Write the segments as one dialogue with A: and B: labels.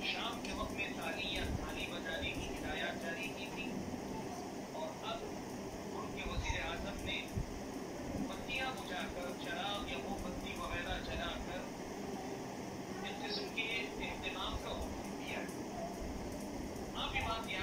A: शाम के वक्त में ताली या थाली बजाने की हिदायत जारी की थी। और अब उनके वज़ीर आज़म ने बत्तियाँ बुझाकर, शराब या मोमबत्ती वगैरह जलाकर इस किस्म के अहतमाम का हुक्म दिया। आप ये बात याद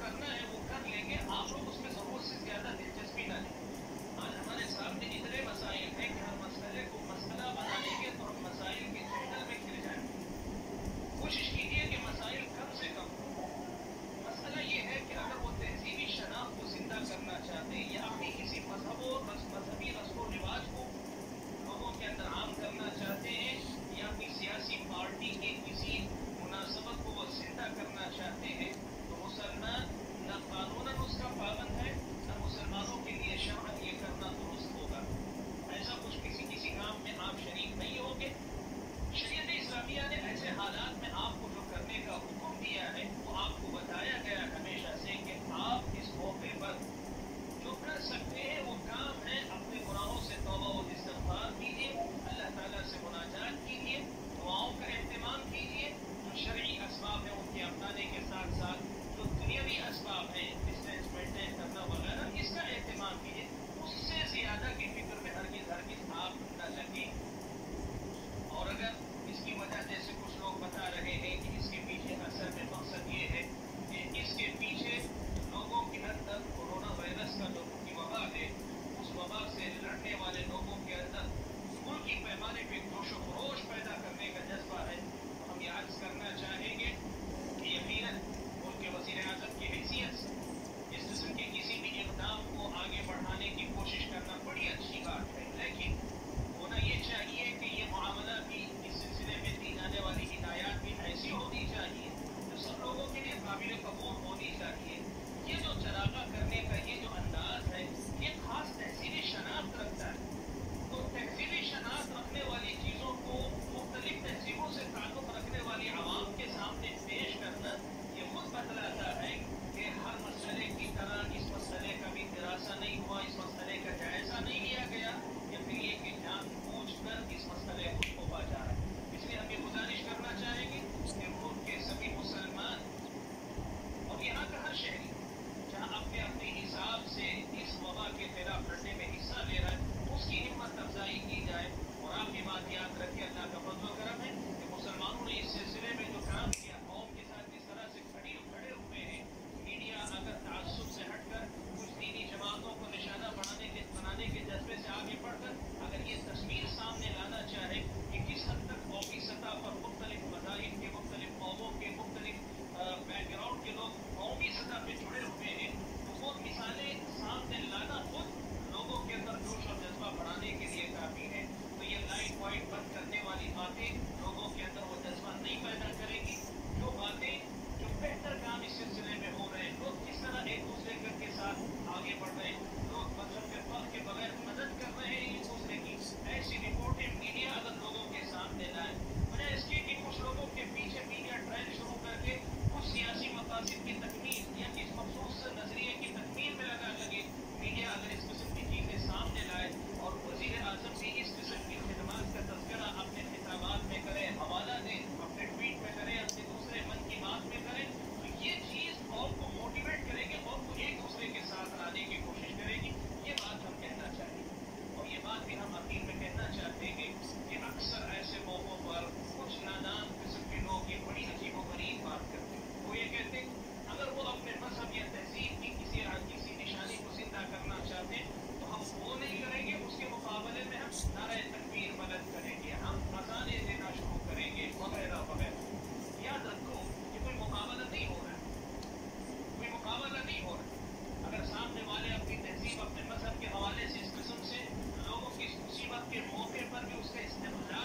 A: करना है वो कर लेंगे। आप लोग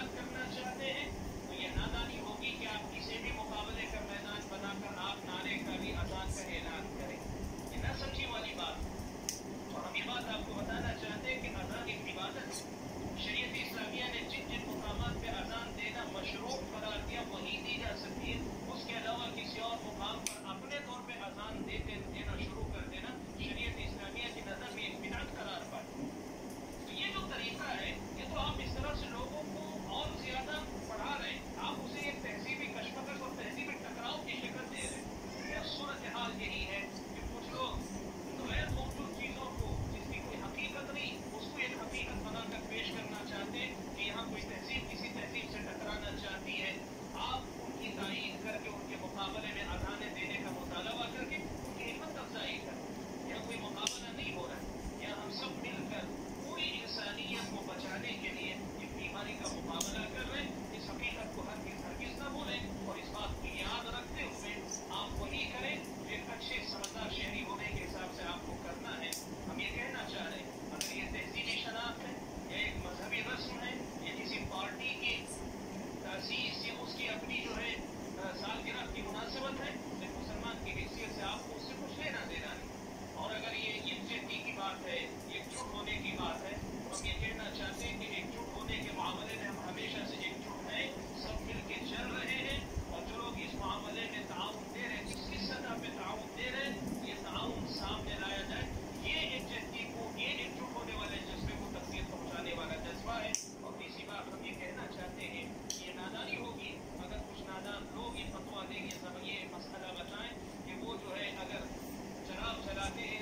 A: इस्तेमाल करना चाहते हैं आते हैं